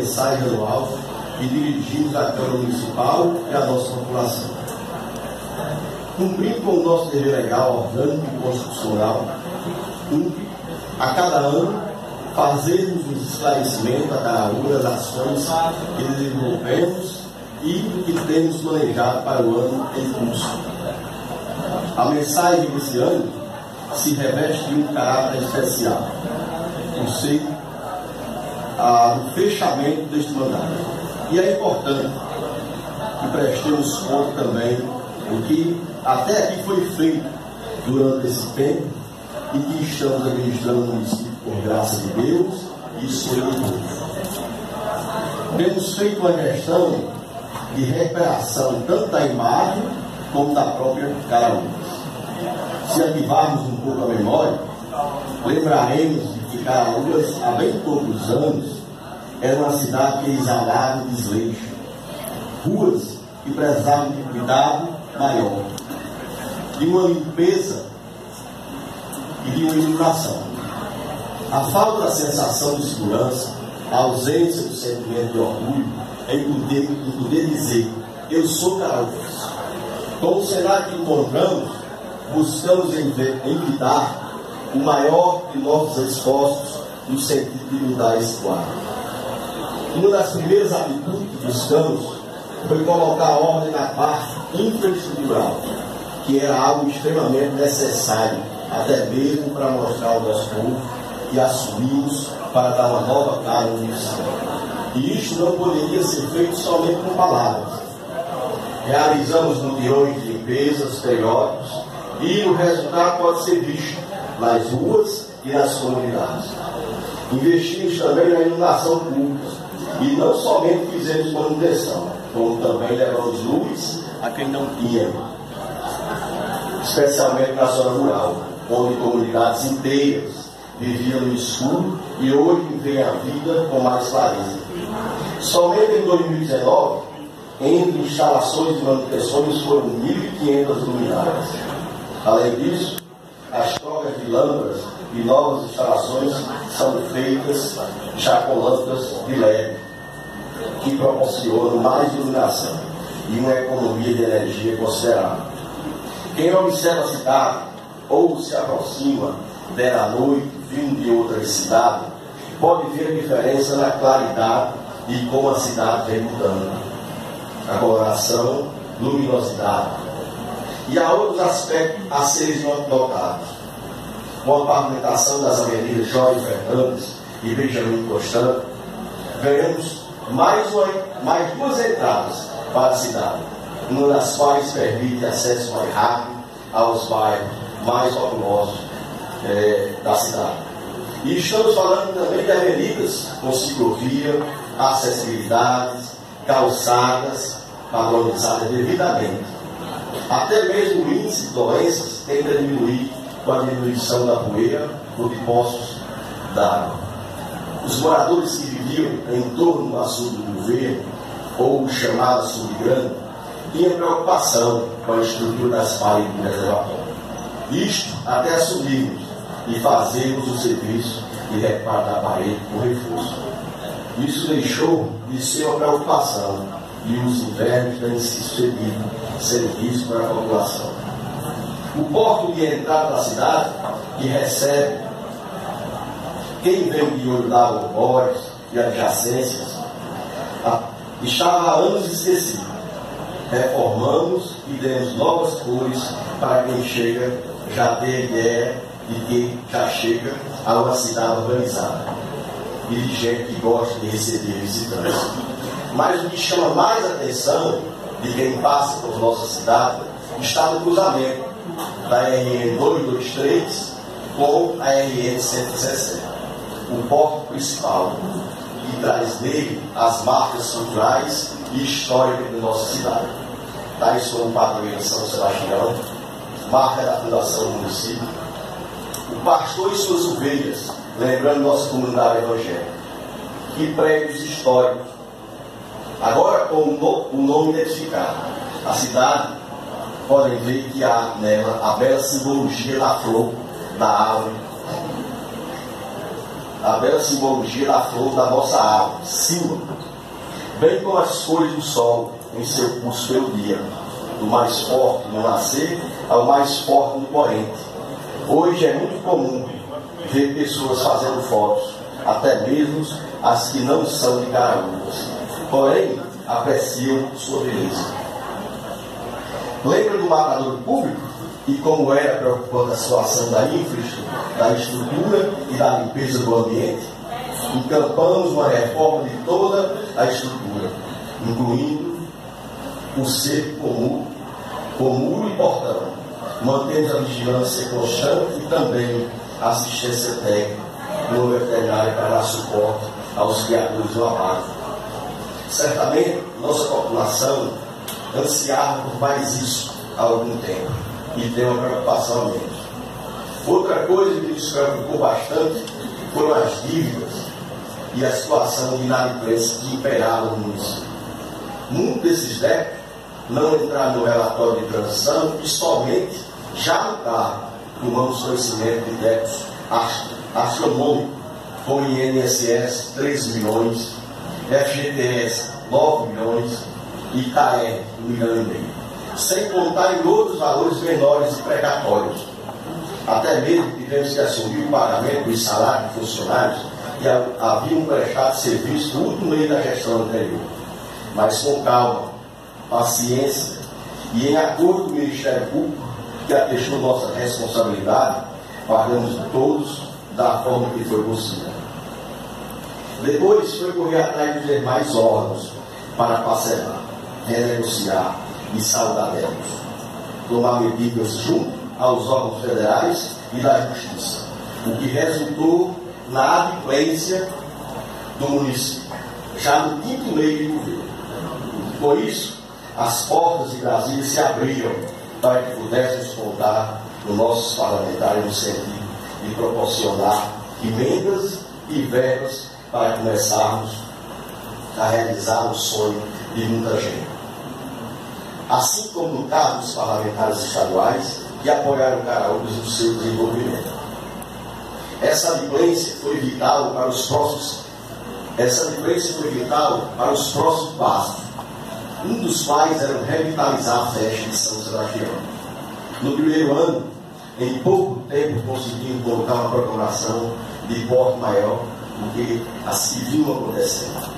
mensagem anual que dirigimos à Câmara Municipal e à nossa população. Cumprindo com o nosso dever legal, orgânico e constitucional, cumpre a cada ano fazermos um esclarecimento a cada uma das ações que desenvolvemos e que temos planejado para o ano em curso. A mensagem desse ano se reveste de um caráter especial, por ah, o fechamento deste mandato. E é importante que prestemos conta também do que até aqui foi feito durante esse tempo e que estamos administrando o município por graça de Deus e escolha de Deus. Temos feito uma gestão de recuperação tanto da imagem como da própria Caraúbas. Se ativarmos um pouco a memória, lembraremos de Caraúbas, há bem poucos anos, era uma cidade que exalava desleixo, ruas que precisavam de cuidado maior, de uma limpeza e de uma iluminação. A falta da sensação de segurança, a ausência do sentimento de orgulho, é poder, poder dizer: Eu sou Caraúbas. Com o cenário que encontramos, buscamos evitar o maior de nossos esforços no sentido de mudar esse quadro. Uma das primeiras atitudes que buscamos foi colocar ordem na parte infraestrutural, que era algo extremamente necessário, até mesmo para mostrar ao nosso povo e assumimos para dar uma nova cara ao município. E isto não poderia ser feito somente com palavras. Realizamos mutirões de limpezas periódicos e o resultado pode ser visto nas ruas e nas comunidades. Investimos também na iluminação pública e não somente fizemos manutenção, como também levamos luz a quem não tinha, especialmente na zona rural, onde comunidades inteiras viviam no escuro e hoje vivem a vida com mais clareza. Somente em 2019, entre instalações e manutenções foram 1.500 luminárias. Além disso, as trocas de lâmpadas e novas instalações são feitas já com lâmpadas de LED, que proporcionam mais iluminação e uma economia de energia considerável. Quem observa a cidade ou se aproxima dela à noite, vindo de outras cidades, pode ver a diferença na claridade e como a cidade vem mudando. A coloração, luminosidade. E há outros aspectos a serem notados. Com a pavimentação das avenidas Jorge Fernandes e Benjamin Constant, ganhamos mais, uma, mais duas entradas para a cidade, uma das quais permite acesso mais rápido aos bairros mais populosos é, da cidade. E estamos falando também de avenidas com ciclovia, acessibilidades, calçadas padronizadas devidamente. Até mesmo o índice de doenças tende a diminuir com a diminuição da poeira ou de poços d'água. Os moradores que viviam em torno do açude do governo, ou chamado açude grande, tinham preocupação com a estrutura das paredes do reservatório. Isto até assumirmos e fazermos o serviço de reparo da parede por reforço. Isso deixou de ser uma preocupação e os invernos têm se sucedido serviço para a população. O porto de entrada da cidade, que recebe quem veio de olho d'água, Boris e adjacências, tá? estava há anos esquecido. Reformamos e demos novas cores para quem chega já ter ideia de que já chega a uma cidade urbanizada e de gente que gosta de receber visitantes. Mas o que chama mais atenção de quem passa por nossa cidade está no cruzamento da RN 223 com a RN 160 o porto principal. E traz nele as marcas culturais e históricas da nossa cidade. Tais como o padroeiro São Sebastião, marca da fundação do município, o pastor e suas ovelhas, lembrando nossa comunidade evangélica, e prédios históricos, Agora, com o nome identificado, a cidade, podem ver que há nela a bela simbologia da flor, da árvore, a bela simbologia da flor da nossa árvore, símbolo, bem como as cores do sol em seu curso pelo dia, do mais forte no nascer ao mais forte no poente. Hoje é muito comum ver pessoas fazendo fotos, até mesmo as que não são de Caraúbas, porém apreciam sua beleza. Lembra do matador público? e como era preocupante a situação da infraestrutura, da estrutura e da limpeza do ambiente, encampamos uma reforma de toda a estrutura, incluindo o cerco comum, com muro e portão. Mantemos a vigilância constante e também a assistência técnica no veterinário para dar suporte aos criadores do abate. Certamente, nossa população ansiava por mais isso há algum tempo e tem uma preocupação menos. Outra coisa que nos preocupou bastante foram as dívidas e a situação de inadimplência que imperava no município. Muitos desses débitos não entraram no relatório de transição e somente já no carro tomamos conhecimento de débitos astronômicos, como INSS 3 milhões, FGTS 9 milhões e ICAE 1 milhão e meio sem contar em outros valores menores e precatórios. Até mesmo tivemos que assumir o pagamento dos salários de funcionários que haviam prestado serviço no último mês da gestão anterior. Mas com calma, paciência e em acordo com o Ministério Público, que atestou nossa responsabilidade, pagamos todos da forma que foi possível. Depois foi correr atrás dos demais órgãos para parcelar, renegociar, e saudadelos. Tomar medidas junto aos órgãos federais e da justiça, o que resultou na adimplência do município, já no quinto mês de governo. Por isso, as portas de Brasília se abriram para que pudéssemos contar com nossos parlamentares no sentido de proporcionar emendas e verbas para começarmos a realizar o sonho de muita gente assim como no caso dos parlamentares estaduais que apoiaram Caraúbas no seu desenvolvimento. Essa adimplência foi vital para os próximos essa adimplência foi vital para os próximos passos, um dos quais era revitalizar a festa de São Sebastião. No primeiro ano, em pouco tempo conseguimos colocar uma proclamação de porte maior do que as que vinham acontecendo.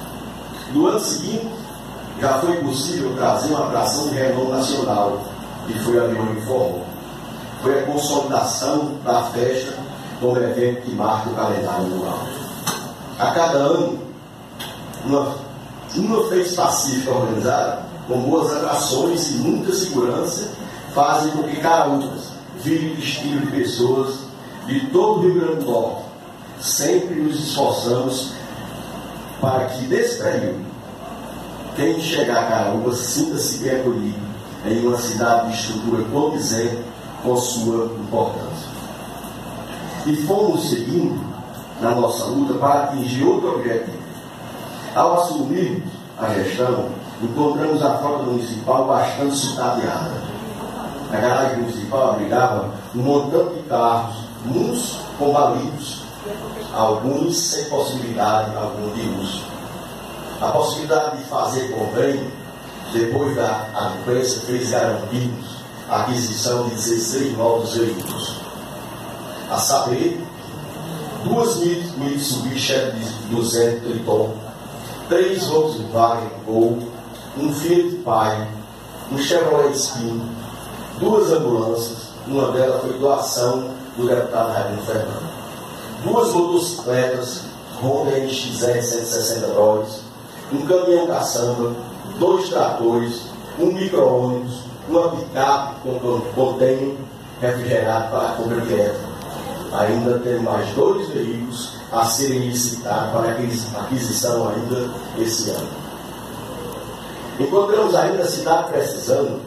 No ano seguinte, já foi possível trazer uma atração de renome nacional, que foi a Leone informou. Foi a consolidação da festa como evento que marca o calendário anual. A cada ano, uma, uma pacífica organizada, com boas atrações e muita segurança, fazem com que Caraúbas vire destino de pessoas de todo o Rio Grande do Norte. Sempre nos esforçamos para que, nesse período, quem chegar a Caraúba sinta-se bem acolhido em uma cidade de estrutura condizente com sua importância. E fomos seguindo na nossa luta para atingir outro objetivo. Ao assumir a gestão, encontramos a frota municipal bastante sucateada. A garagem municipal abrigava um montante de carros, muitos combalidos, alguns sem possibilidade algum de uso a possibilidade de fazer convênio, depois da imprensa fez garantidos a aquisição de 16 novos veículos. A saber, duas Mitsubishi de 200 Triton, três Volkswagen Gol, um Fiat Pai, um Chevrolet Spin, duas ambulâncias, uma delas foi doação do deputado Raimundo Fernando, duas motocicletas Honda NXR 160 dólares, um caminhão caçamba, dois tratores, um micro-ônibus, uma picape com contém refrigerado para compra direta. Ainda tem mais dois veículos a serem licitados para aquisição ainda esse ano. Encontramos ainda a cidade precisando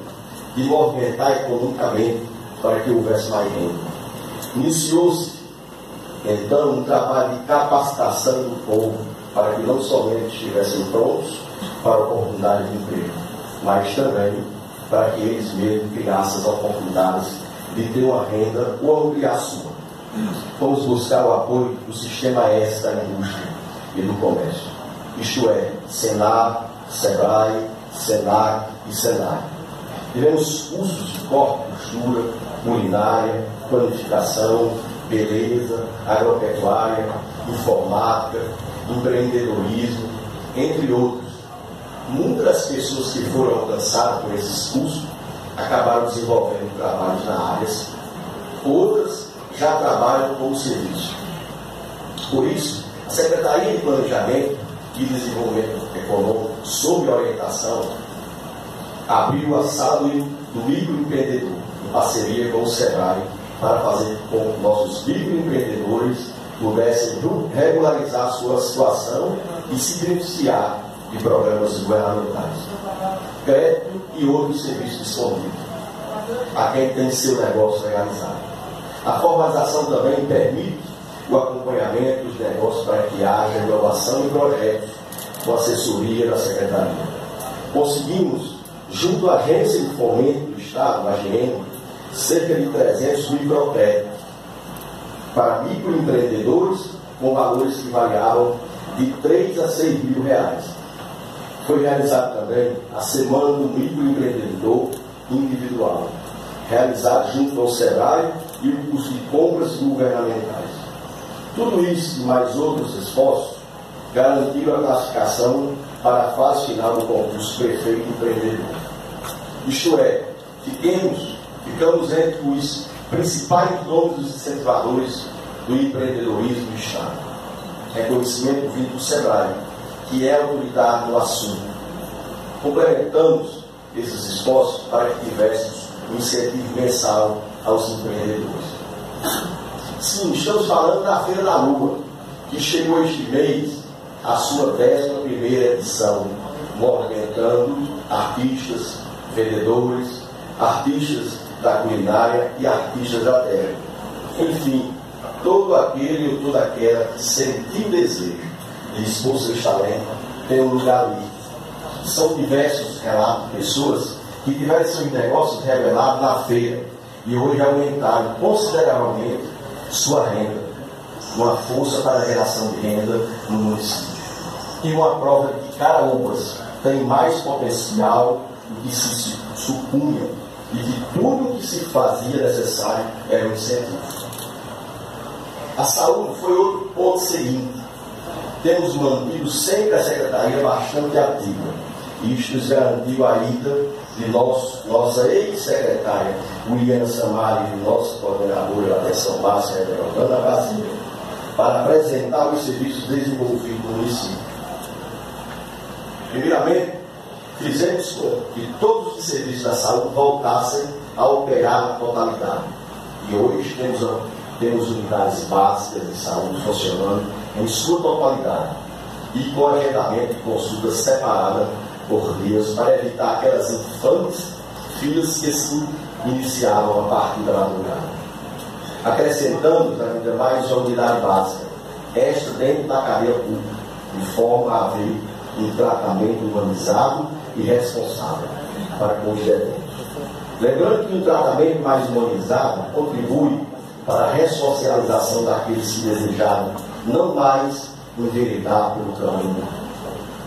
de movimentar economicamente para que houvesse mais renda. Iniciou-se, então, um trabalho de capacitação do povo para que não somente estivessem prontos, para a oportunidade de emprego, mas também para que eles mesmos criassem as oportunidades de ter uma renda ou ampliar sua. Vamos buscar o apoio do sistema S da indústria e do comércio, isto é, Senar, Sebrae, Senac e Senai. Tivemos cursos de corte, costura, culinária, planificação, beleza, agropecuária, informática, empreendedorismo, entre outros. Muitas pessoas que foram alcançadas por esses cursos acabaram desenvolvendo trabalhos na área, outras já trabalham como serviço. Por isso, a Secretaria de Planejamento e Desenvolvimento Econômico, sob orientação, abriu a sala do microempreendedor, em parceria com o SEBRAE, para fazer com que nossos microempreendedores pudessem regularizar sua situação e se beneficiar de programas governamentais, crédito e outros serviços disponíveis a quem tem seu negócio legalizado. A formalização também permite o acompanhamento dos negócios para que haja inovação e projetos com assessoria da Secretaria. Conseguimos, junto à Agência de Fomento do Estado, a AGM, cerca de 300 microcréditos para microempreendedores com valores que variavam de 3 a 6 mil reais. Foi realizada também a Semana do Microempreendedor Individual, realizada junto ao SEBRAE e o curso de compras governamentais. Tudo isso e mais outros esforços garantiram a classificação para a fase final do concurso Prefeito Empreendedor. Isto é, fiquemos, ficamos entre os principais nomes dos incentivadores do empreendedorismo do Estado. Reconhecimento vindo do SEBRAE, que é autoridade no assunto. Complementamos esses esforços para que tivéssemos um incentivo mensal aos empreendedores. Sim, estamos falando da Feira da Lua, que chegou este mês à sua 11 primeira edição, movimentando artistas, vendedores, artistas da culinária e artistas da terra. Enfim, todo aquele ou toda aquela que sentiu desejo de expor seus talentos tem um lugar ali. São diversos relatos de pessoas que tiveram seus negócios revelados na feira e hoje aumentaram consideravelmente sua renda, uma força para a geração de renda no município. E uma prova de que Caraúbas tem mais potencial do que se supunha e que tudo o que se fazia necessário era um incentivo. A saúde foi outro ponto seguinte. Temos mantido sempre a Secretaria bastante ativa. Isto nos garantiu a ida de nosso, nossa ex-secretária, Williana Samari, e nossa coordenadora da São Básica, Ana Brasília, para apresentar os serviços desenvolvidos no município. Primeiramente, fizemos com que todos os serviços da saúde voltassem a operar na totalidade. E hoje temos, temos unidades básicas de saúde funcionando em sua totalidade e com agendamento de consulta separada por dias para evitar aquelas infantes filas que se iniciavam a partir da madrugada. Acrescentamos ainda mais uma unidade básica, esta dentro da cadeia pública, de forma a haver um tratamento humanizado e responsável para com os detentos. Lembrando que o tratamento mais humanizado contribui para a ressocialização daqueles que desejaram não mais enveredar pelo caminho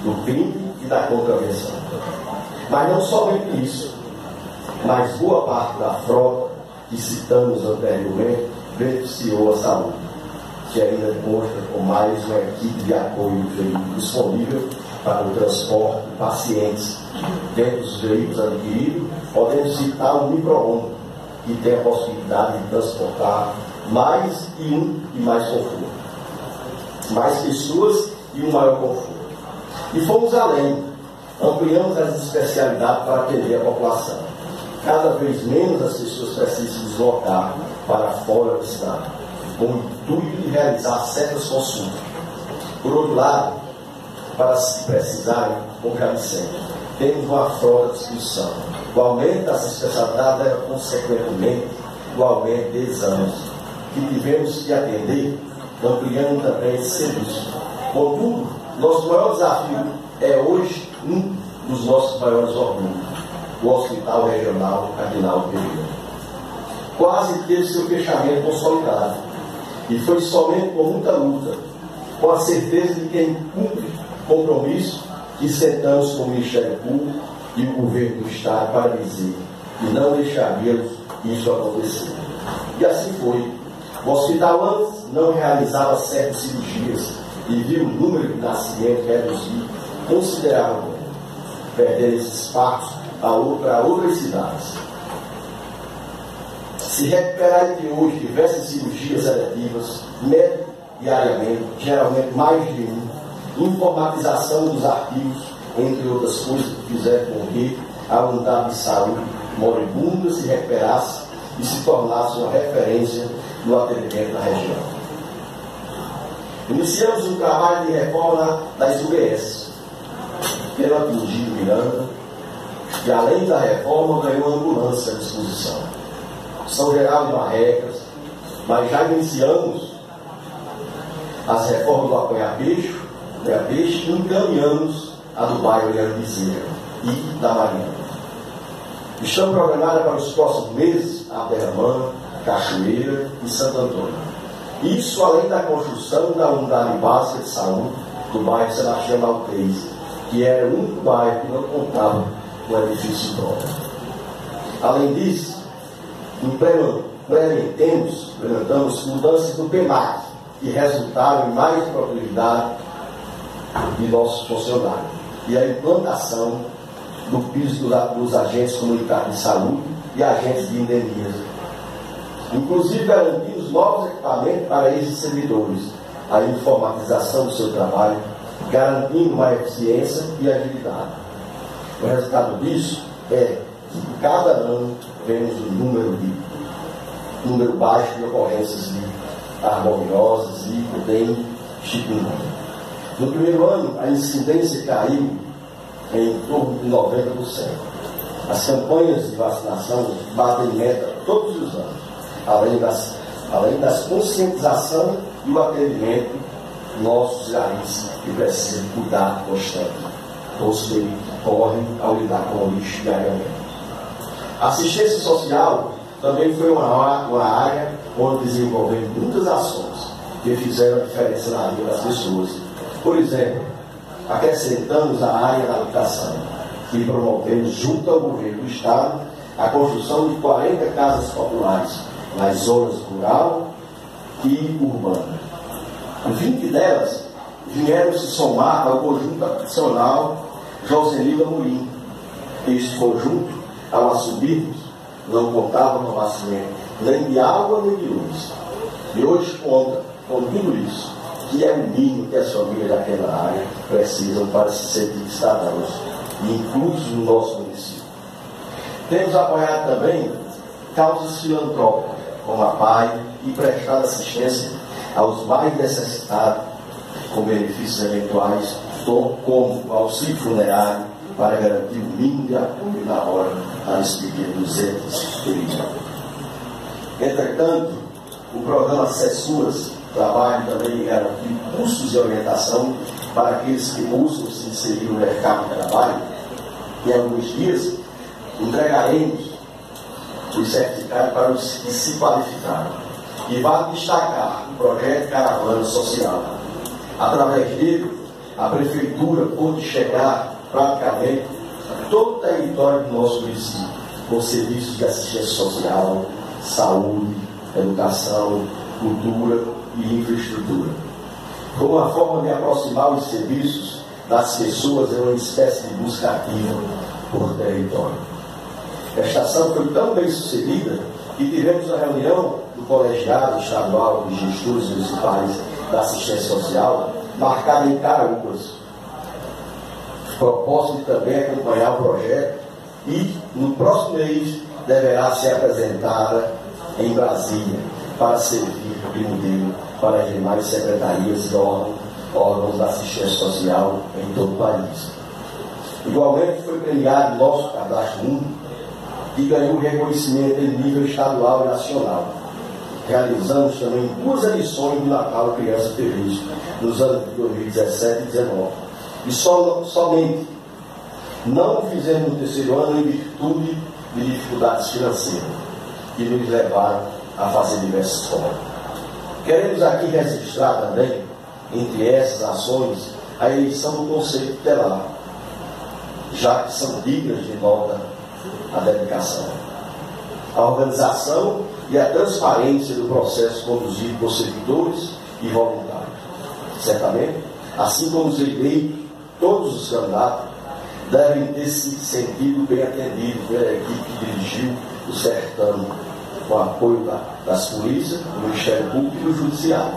do crime e da contravenção. Mas não somente isso, mas boa parte da frota que citamos anteriormente beneficiou a saúde, que ainda consta com mais uma equipe de apoio disponível para o transporte de pacientes dentro dos veículos adquiridos, podemos citar o micro que tem a possibilidade de transportar mais e um e mais conforto. Mais pessoas e um maior conforto. E fomos além, ampliamos as especialidades para atender a população. Cada vez menos as pessoas precisam deslocar para fora da cidade, com o intuito de realizar certas consultas. Por outro lado, para se precisarem, dissemos, temos uma frota de discussão. O aumento das especialidades era, consequentemente, o aumento de exames, que tivemos que atender, ampliando também esse serviço. Contudo, nosso maior desafio é hoje um dos nossos maiores orgulhos, o Hospital Regional Cardinal Pereira. Quase teve seu fechamento consolidado, e foi somente com muita luta, com a certeza de quem cumpre compromisso, que sentamos com o Ministério Público e o governo do Estado para dizer que não deixaríamos isso acontecer. E assim foi. O hospital antes não realizava certas cirurgias e viu o número de nascimentos reduzir consideravelmente, perdendo esse espaço para outras cidades. Se recuperar de hoje diversas cirurgias seletivas, médico diariamente, geralmente mais de um, informatização dos arquivos, entre outras coisas que fizeram com que a unidade de saúde moribunda se recuperasse e se tornasse uma referência no atendimento na região. Iniciamos um trabalho de reforma das UBS, pelo atingido Miranda, que além da reforma ganhou ambulância à disposição. São Geraldo Barrecas, mas já iniciamos as reformas do Apoia E encaminhamos a do bairro Leandro Bezerra e da Mariana. Estão programadas para os próximos meses a Berramã, Cachoeira e Santo Antônio. Isso além da construção da unidade básica de saúde do bairro Sebastião Maltês, que era o único bairro que não contava com edifício próprio. Além disso, implementamos, implementamos mudanças do PEMAC, que resultaram em mais produtividade de nossos funcionários, e a implantação do piso dos agentes comunitários de saúde e agentes de indenização. Inclusive garantimos novos equipamentos para esses servidores, a informatização do seu trabalho, garantindo uma eficiência e agilidade. O resultado disso é que cada ano vemos um número, de, número baixo de ocorrências de arboviroses e dengue chikungunya. No primeiro ano, a incidência caiu em torno de 90%. As campanhas de vacinação batem meta todos os anos, além das, além das conscientização e o atendimento nossos garis que precisam de cuidado constante, todos que correm ao lidar com o lixo diariamente. Assistência social também foi uma, uma área onde desenvolvemos muitas ações que fizeram a diferença na vida das pessoas. Por exemplo, acrescentamos a área da habitação e promovemos, junto ao governo do Estado, a construção de 40 casas populares nas zonas rural e urbana. 20 delas vieram se somar ao conjunto habitacional Joselina Morim. Este conjunto, ao assumirmos, não contava com abastecimento nem de água nem de luz. E hoje conta com tudo isso que é o mínimo que as famílias daquela área precisam para se sentir cidadãos inclusos no nosso município. Temos apoiado também causas filantrópicas, como a PAI, e prestado assistência aos mais necessitados, com benefícios eventuais, como auxílio funerário, para garantir o mínimo de apoio na hora da despedida dos entes queridos. Entretanto, o programa Cessuras trabalho também garantir cursos de orientação para aqueles que buscam se inserir no mercado de trabalho. Em alguns dias, entregaremos os certificados para os que se qualificaram. E vale destacar o projeto Caravana Social. Através dele, a Prefeitura pôde chegar praticamente a todo o território do nosso município, com serviços de assistência social, saúde, educação, cultura e infraestrutura. Como uma forma de aproximar os serviços das pessoas em uma espécie de busca ativa por território. Esta ação foi tão bem sucedida que tivemos uma reunião do colegiado estadual de gestores municipais da assistência social marcada em Caraúbas. Propósito também acompanhar o projeto e no próximo mês deverá ser apresentada em Brasília para servir de modelo para as demais secretarias e órgãos, da assistência social em todo o país. Igualmente foi premiado nosso cadastro único e ganhou reconhecimento em nível estadual e nacional. Realizamos também duas edições do Natal Criança Feliz nos anos de 2017 e 2019. E somente Não o fizemos no terceiro ano em virtude de dificuldades financeiras que nos levaram a fazer diversas formas. Queremos aqui registrar também, entre essas ações, a eleição do Conselho Tutelar, já que são dignas de nota a dedicação. A organização e a transparência do processo conduzido por servidores e voluntários. Certamente, assim como os eleitos, todos os candidatos devem ter se sentido bem atendidos pela equipe que dirigiu o certame, com apoio da, das polícias, do Ministério Público e do Judiciário.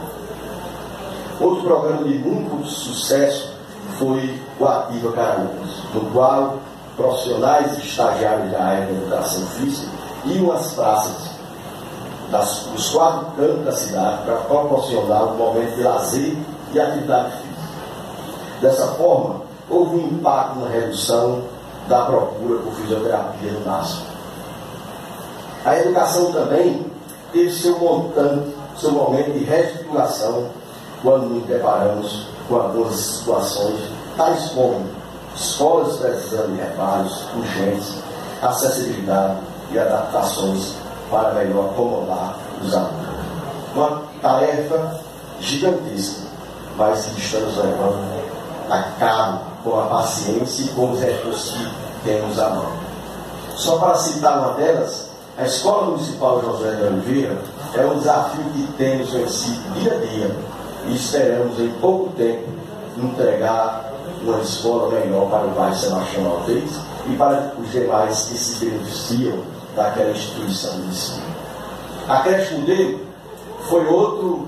Outro programa de muito sucesso foi o Ativa Caraúbas, no qual profissionais estagiários da área da educação física iam às praças das, dos quatro cantos da cidade para proporcionar um momento de lazer e atividade física. Dessa forma, houve um impacto na redução da procura por fisioterapia no NASP. A educação também teve seu montante, seu momento de reestruturação quando nos deparamos com algumas situações tais como escolas precisando de reparos urgentes, acessibilidade e adaptações para melhor acomodar os alunos. Uma tarefa gigantesca, mas que estamos levando a cabo com a paciência e com os recursos que temos à mão. Só para citar uma delas, a Escola Municipal José de Oliveira é um desafio que temos vencido dia a dia e esperamos em pouco tempo entregar uma escola melhor para o bairro Sebastião Alves e para os demais que se beneficiam daquela instituição de ensino. A creche modelo foi outro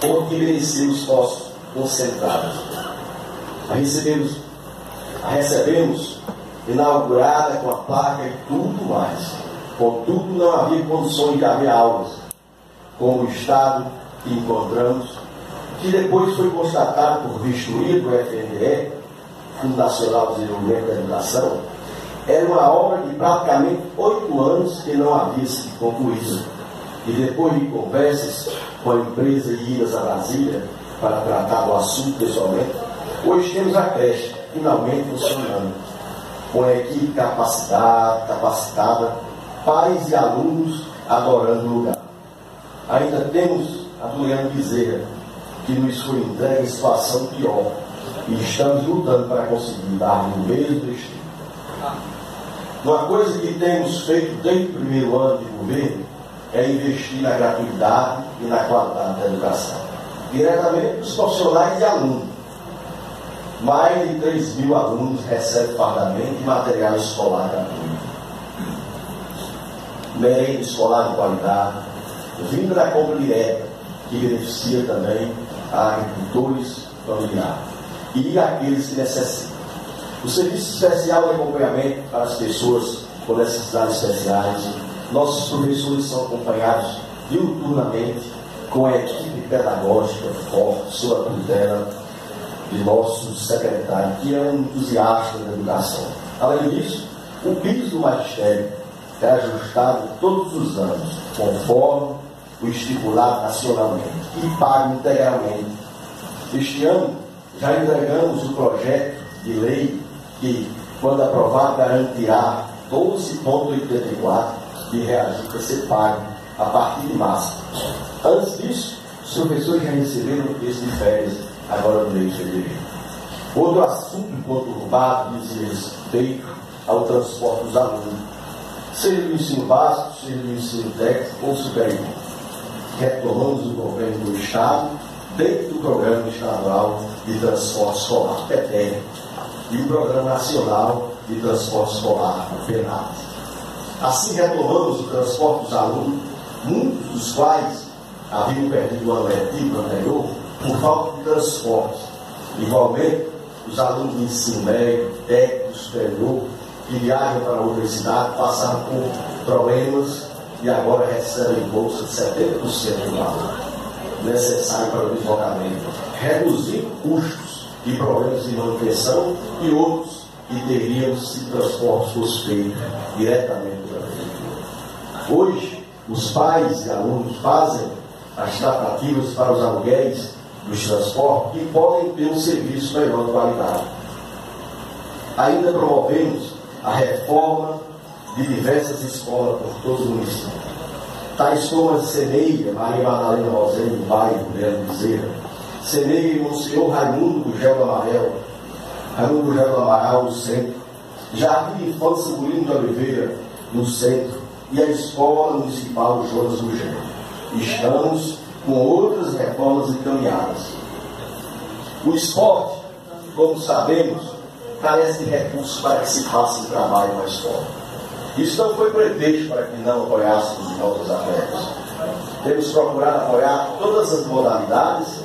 ponto que mereceu esforços concentrados. Recebemos, recebemos inaugurada com a placa e tudo mais. Contudo, não havia condições de haver aulas, como o estado que encontramos, que depois foi constatado por vistoria do FNDE, Fundo Nacional de Desenvolvimento da Educação, era uma obra de praticamente oito anos que não havia sido concluída. E depois de conversas com a empresa e idas a Brasília para tratar do assunto pessoalmente, hoje temos a creche finalmente funcionando, com a equipe capacitada, capacitada, pais e alunos adorando o lugar. Ainda temos a Juliana Bezerra, que nos foi entregue em situação pior, e estamos lutando para conseguir dar o mesmo destino. Uma coisa que temos feito desde o primeiro ano de governo é investir na gratuidade e na qualidade da educação. Diretamente dos profissionais e alunos. Mais de 3 mil alunos recebem pagamento de material escolar gratuito. Merenda escolar de qualidade, vinda da compra direta, que beneficia também agricultores familiares e aqueles que necessitam. O serviço especial de acompanhamento para as pessoas com necessidades especiais. Nossos professores são acompanhados diuturnamente com a equipe pedagógica forte, sob a tutela de nosso secretário, que é um entusiasta da educação. Além disso, o piso do magistério é ajustado todos os anos, conforme o estipulado nacionalmente, e pago integralmente. Este ano, já entregamos o projeto de lei que, quando aprovado, garantirá 12,84 de reajuste a ser pago a partir de março. Antes disso, os professores já receberam o texto de férias, agora no mês de fevereiro. Outro assunto conturbado diz respeito ao transporte dos alunos, seja do ensino básico, seja do ensino técnico ou superior. Retomamos o governo do Estado dentro do Programa Estadual de Transporte Escolar, PETEL, e o Programa Nacional de Transporte Escolar, PENAT. Assim retomamos o transporte dos alunos, muitos dos quais haviam perdido o ano letivo anterior por falta de transporte. Igualmente, os alunos de ensino médio, técnico, superior, que viajam para outra cidade, passaram por problemas e agora recebem bolsa de 70% do valor necessário para o deslocamento, reduzindo custos de problemas de manutenção e outros que teriam se transportes fosse feito diretamente pela prefeitura. Hoje, os pais e alunos fazem as tratativas para os aluguéis dos transportes e podem ter um serviço melhor de qualidade. Ainda promovemos a reforma de diversas escolas por todo o município. Tais como a Semeia, Maria Madalena Rosendo, bairro Belo Bezerra, Semeia e Monsenhor Raimundo do Gel do Amarelo, Raimundo do Gel do Amaral, no centro, Jardim de Infância Murilo de Oliveira, no centro, e a Escola Municipal Jonas Gugel. Estamos com outras reformas encaminhadas. O esporte, como sabemos, carece de recursos para que se faça um trabalho mais forte. Isso não foi pretexto para que não apoiássemos nossos atletas. Temos procurado apoiar todas as modalidades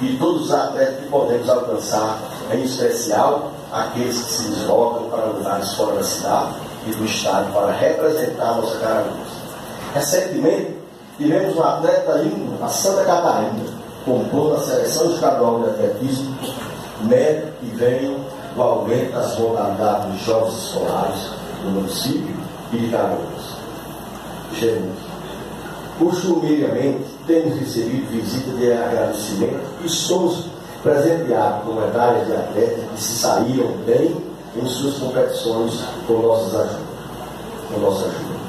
e todos os atletas que podemos alcançar, em especial aqueles que se deslocam para lugares fora da cidade e do estado para representar a nossa Caraguas. Recentemente, tivemos um atleta indo a Santa Catarina, comprou na seleção estadual de atletismo, mérito que venham do aumento modalidades dos jogos escolares do município e de Caraguas. Chegamos. Costumeiramente, temos recebido visita de agradecimento e somos presenteados com medalhas de atletas que se saíram bem em suas competições com nossas ajudas. Com nossa ajuda.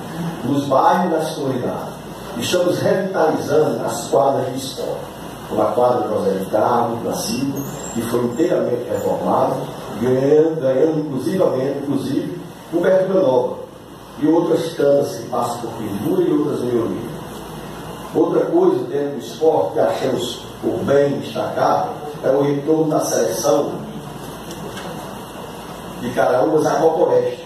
Nos bairros e nas comunidades, estamos revitalizando as quadras de esporte, como a quadra José de Carlos, da Silva, que foi inteiramente reformada, ganhando, ganhando inclusivamente, inclusive, cobertura nova e outras tantas que passam por pintura e outras melhorias. Outra coisa dentro do esporte que achamos por bem destacar é o retorno da seleção de Caraúbas à Copa Oeste.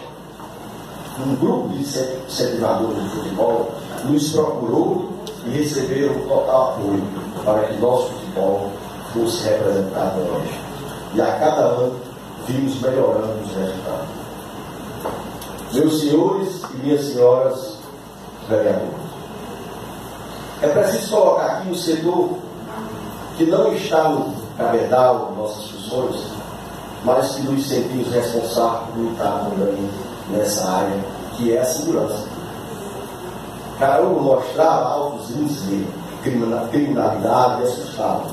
Um grupo de incentivadores de futebol nos procurou e receberam total apoio para que nosso futebol fosse representado Oeste. E a cada ano vimos melhorando os resultados. Meus senhores e minhas senhoras vereadores, é preciso colocar aqui um setor que não está no cabedal nossas funções, mas que nos sentimos responsáveis por lutar também nessa área, que é a segurança. Carugo mostrava altos índices de criminalidade assustava.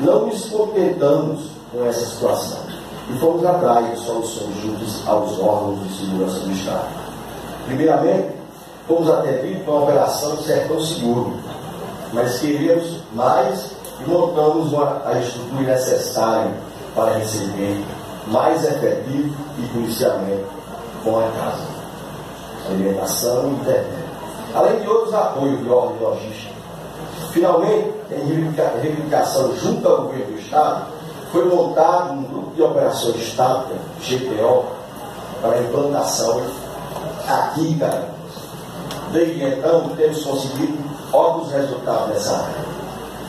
Não nos contentamos com essa situação e fomos atrás de soluções juntas aos órgãos de segurança do Estado. Primeiramente, fomos atendidos com a Operação Sertão Seguro, mas queríamos mais e montamos uma, a estrutura necessária para receber mais efetivo e policiamento com a casa, alimentação e internet, além de outros apoios de ordem logística. Finalmente, em reivindicação junto ao governo do Estado, foi montado um grupo de operações estática, GPO, para implantação aqui em Caracas. Desde então, temos conseguido ótimos resultados nessa área.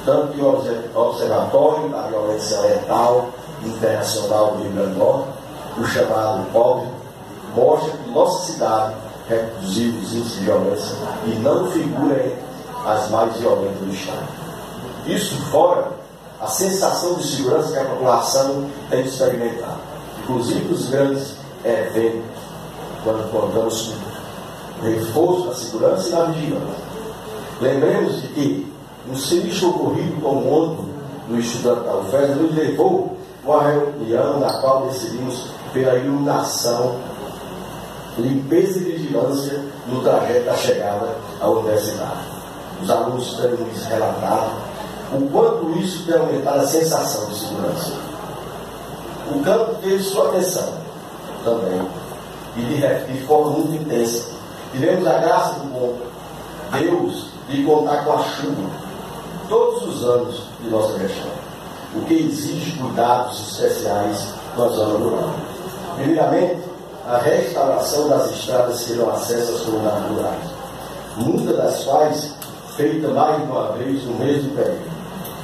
Tanto que o Observatório da Violência Letal Internacional do Rio Grande do Norte, o chamado POV, mostra que nossa cidade reduziu os índices de violência e não figura entre as mais violentas do Estado. Isso fora a sensação de segurança que a população tem experimentado. Inclusive nos grandes eventos, quando contamos com reforço da segurança e da vigilância. Lembremos de que um sinistro ocorrido como ontem no Estudante da UFES nos levou a uma reunião na qual decidimos pela iluminação, limpeza e vigilância no trajeto da chegada à universidade. Os alunos têm nos relatado o quanto isso tem aumentado a sensação de segurança. O campo teve sua atenção também, e de, de forma muito intensa. Tivemos a graça do bom Deus de contar com a chuva todos os anos de nossa gestão, o que exige cuidados especiais na zona rural. Primeiramente, a restauração das estradas que dão acesso às comunidades rurais, muitas das quais feita mais uma vez no mesmo período.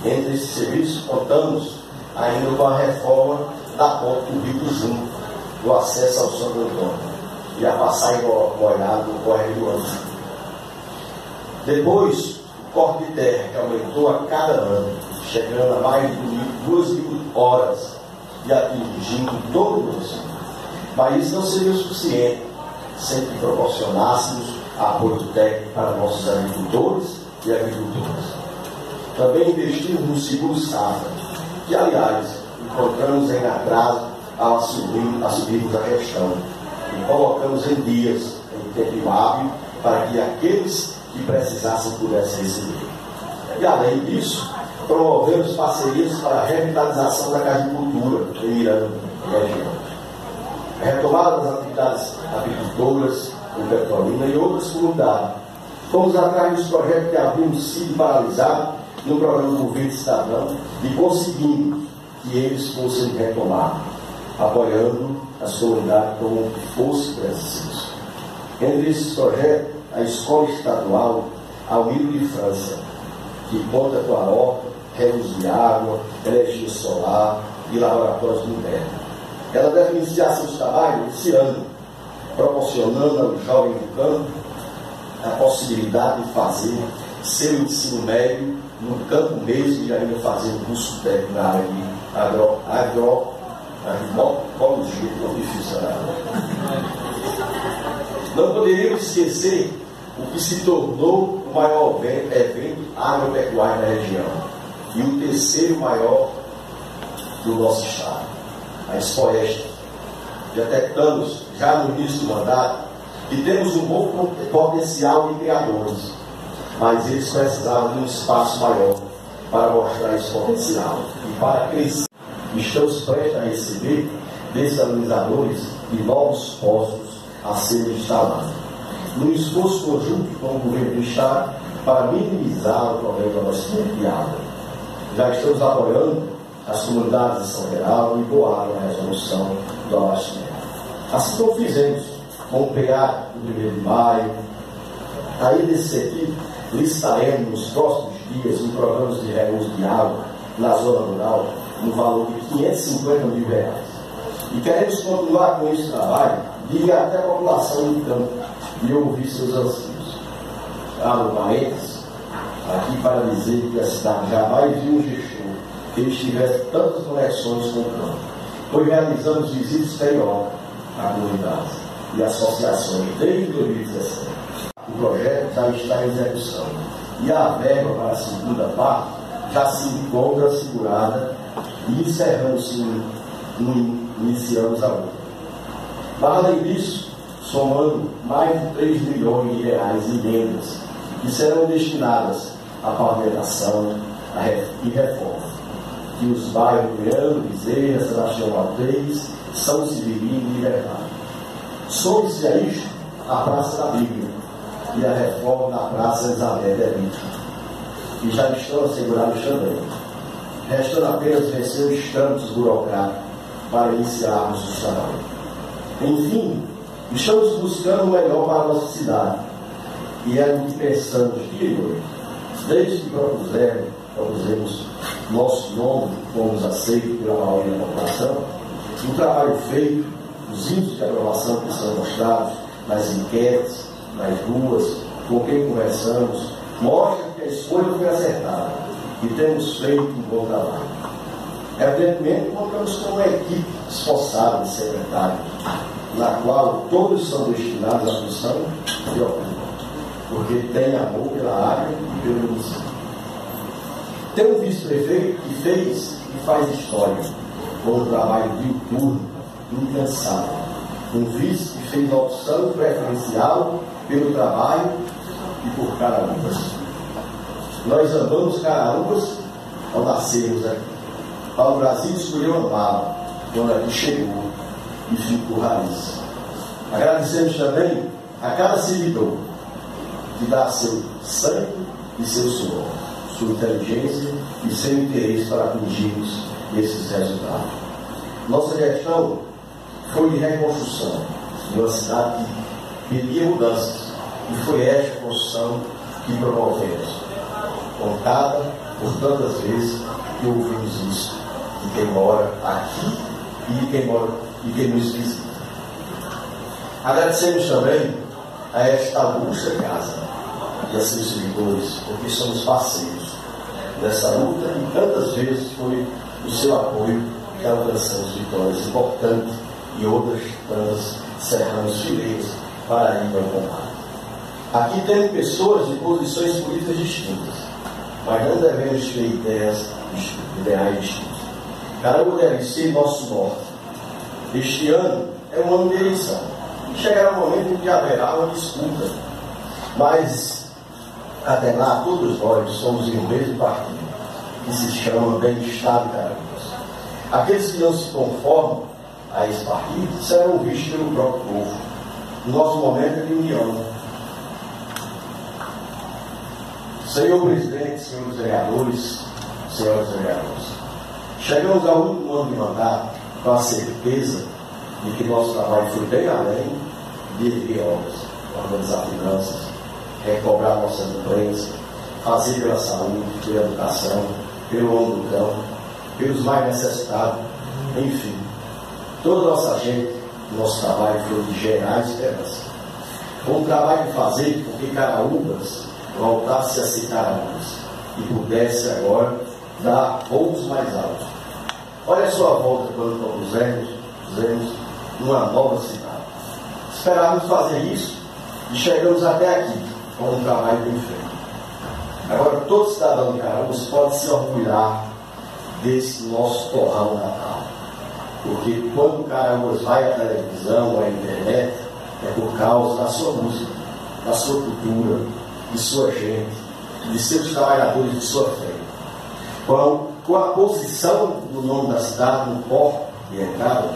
Entre esses serviços, contamos ainda com a reforma da ponte do Rio Junto, do acesso ao Santo Antônio e a passagem molhada do córrego do Anjo. Depois, o corte de terra que aumentou a cada ano, chegando a mais de duas mil horas e atingindo todo o. Mas isso não seria o suficiente sem que proporcionássemos apoio técnico para nossos agricultores e agricultoras. Também investimos no seguro safra, que aliás encontramos em atraso ao assumir, assumirmos a questão. E colocamos em dias, em tempo hábil, para que aqueles que precisassem pudessem receber. E além disso, promovemos parcerias para a revitalização da agricultura em e região. A retomada das atividades agricultoras em Petrolina e outras comunidades. Fomos atrás dos projetos que haviam sido paralisados no programa do governo cidadão e conseguimos que eles fossem retomados, apoiando as comunidades como fosse preciso. Entre esses projetos, a Escola Estadual Almiro de França, que conta com a horta, redes de água, energia solar e laboratórios de inverno. Ela deve iniciar seus trabalhos esse ano, proporcionando ao jovem do campo a possibilidade de fazer seu ensino médio no campo mesmo e ainda fazer um curso técnico na área de agro, agro, agroecologia, não difícil Não poderíamos esquecer o que se tornou o maior evento agropecuário da região e o terceiro maior do nosso estado, a Expoeste. Detectamos, já no início do mandato, que temos um bom potencial de criadores, mas eles precisavam de um espaço maior para mostrar esse potencial e para crescer. Estamos prestes a receber desalinizadores e novos postos a serem instalados. No esforço conjunto com o governo do Estado para minimizar o problema do abastecimento de água. Já estamos apoiando as comunidades de São Geraldo e Boado na resolução do abastecimento. Assim como fizemos com o PA no 1 de maio. Aí, nesse sentido, listaremos nos próximos dias um programa de recursos de água na zona rural no valor de 550 mil reais. E queremos continuar com esse trabalho de até a população do campo e ouvir seus anseios. Abro parênteses, aqui para dizer que a cidade jamais viu um gestor que ele tivesse tantas conexões com o campo, pois realizamos visitas periódicas à comunidade e associações desde 2017. O projeto já está em execução e a verba para a segunda parte já se encontra segurada e encerramos-se iniciamos a outra. Mas além disso, somando mais de 3 milhões de reais em vendas que serão destinadas à pavimentação e reforma. Que os bairros Goiano, Bezerra, Sebastião Maltês, São Severino e Liberdade. Some-se a isto a Praça da Bíblia e a reforma da Praça Isabel Evita, que já estão assegurados também. Restando apenas vencer os trâmites burocráticos para iniciarmos o trabalho. Enfim, estamos buscando o melhor para a nossa cidade. E é o que pensamos dia e noite. Desde que propusemos, propusemos nosso nome, fomos aceitos pela maioria da população, o trabalho feito, os índices de aprovação que são mostrados nas enquetes, nas ruas, com quem conversamos, mostra que a escolha foi acertada e temos feito um bom trabalho. Evidentemente, contamos com uma equipe esforçada de secretários, na qual todos são destinados à função que ocupam, porque tem amor pela área e pelo município. Tem um vice-prefeito que fez e faz história, com um trabalho diuturno, incansável. Um vice que fez opção preferencial pelo trabalho e por Caraúbas. Nós amamos Caraúbas ao nascermos aqui. Para o Brasil escolheu amá quando aqui chegou e ficou raiz. Agradecemos também a cada servidor que dá seu sangue e seu suor, sua inteligência e seu interesse para atingirmos esses resultados. Nossa gestão foi de reconstrução. De uma cidade que pedia mudanças. E foi esta construção que promovemos, contada por tantas vezes que ouvimos isso. De quem mora aqui e de quem mora e quem nos visita. Agradecemos também a esta augusta casa e a seus servidores, porque somos parceiros nessa luta e tantas vezes foi o seu apoio que alcançamos vitórias importantes e outras tantas cerramos fileiras para ir ao combate. Aqui tem pessoas de posições políticas distintas, mas não devemos ter ideias, ideais distintos. Cada um deve ser nosso norte Este ano é um ano de eleição. E chegará o momento em que haverá uma disputa. Mas, até lá, todos nós somos em um mesmo partido, que se chama Bem-Estar de Caraguas. Aqueles que não se conformam a esse partido serão vistos pelo próprio povo. Nosso momento é de união. Senhor presidente, senhores vereadores, senhoras vereadoras, chegamos ao último ano de mandato com a certeza de que nosso trabalho foi bem além de erguer obras, organizar finanças, recobrar nossa imprensa, fazer pela saúde, pela educação, pelo homem do campo, pelos mais necessitados, enfim. Toda a nossa gente, nosso trabalho foi de gerar esperança. Foi um trabalho de fazer com que Caraúbas voltasse a ser Caraúbas e pudesse agora dar voos mais altos. Olha a sua volta quando propusemos, fizemos uma nova cidade. Esperávamos fazer isso e chegamos até aqui com um trabalho bem feito. Agora, todo cidadão de Caraúbas pode se orgulhar desse nosso torrão natal. Porque quando o Caraúbas vai à televisão à internet, é por causa da sua música, da sua cultura, de sua gente, de seus trabalhadores de sua fé. Com, com a posição do nome da cidade no porto de entrada,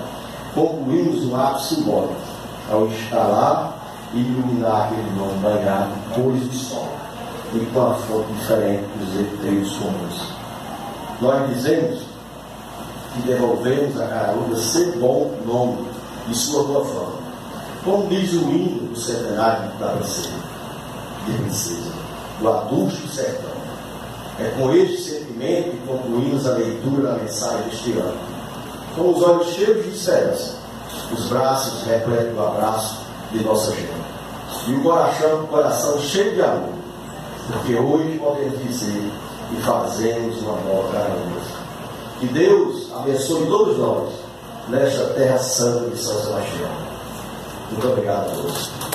concluímos um ato simbólico ao instalar e iluminar aquele nome banhado cores de sol, e com a fonte diferente dos efeitos comuns. Nós dizemos que devolvemos a Caraúba ser bom nome e sua boa fama. Como diz o hino do centenário da princesa, de princesa, do adusto sertão. É com este sentimento que concluímos a leitura da mensagem deste ano. Com os olhos cheios de esperança, os braços repletos do abraço de nossa gente. E o coração, coração cheio de amor, porque hoje podemos dizer e fazemos uma nova Caraúbas. Que Deus abençoe todos nós nesta terra santa de São Sebastião. Muito obrigado a todos.